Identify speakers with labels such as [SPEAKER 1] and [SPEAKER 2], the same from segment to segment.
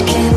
[SPEAKER 1] you can't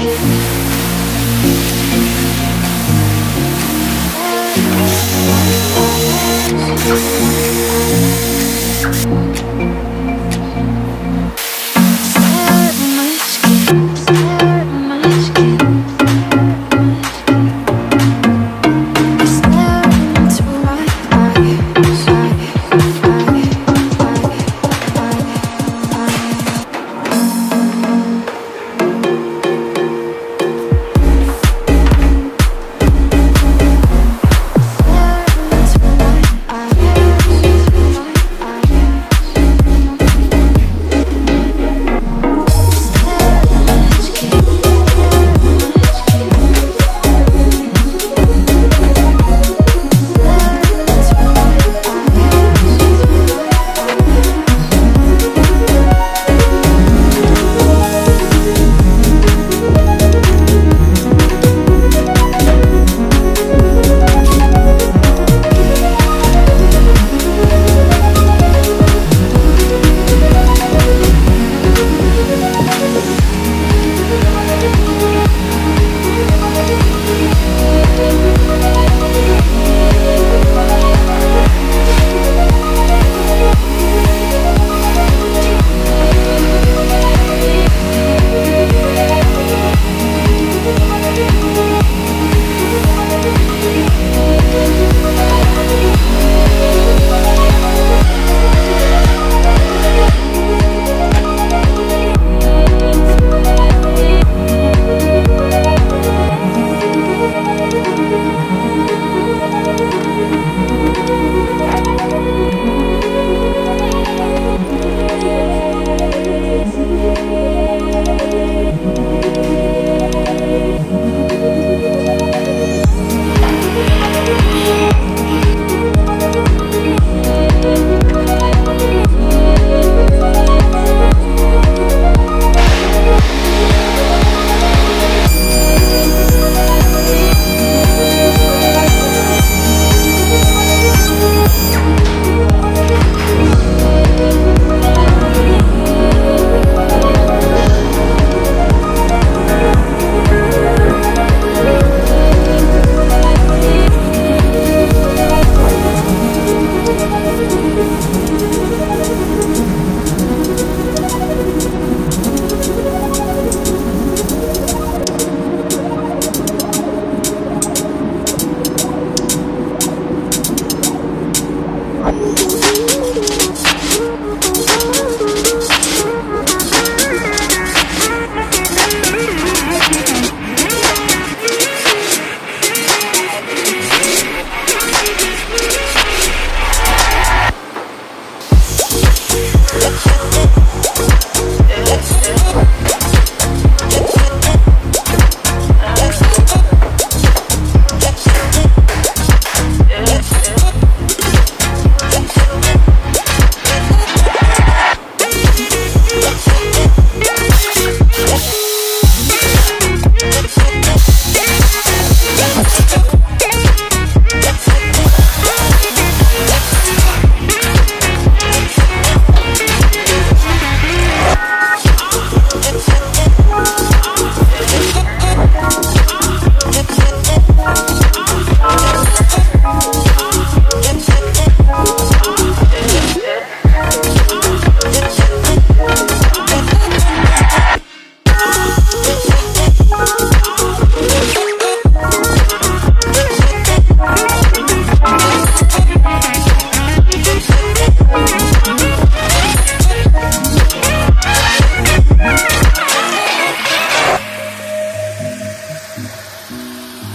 [SPEAKER 2] Thank you.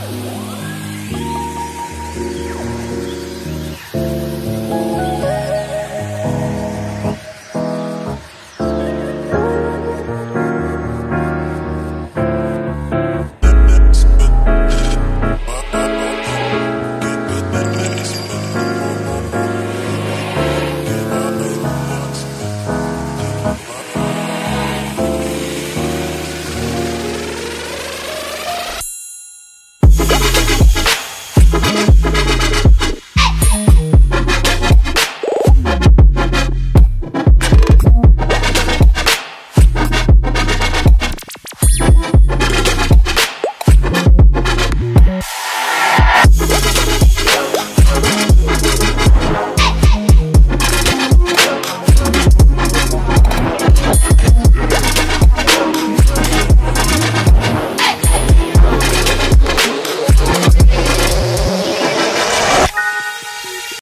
[SPEAKER 2] Thank you.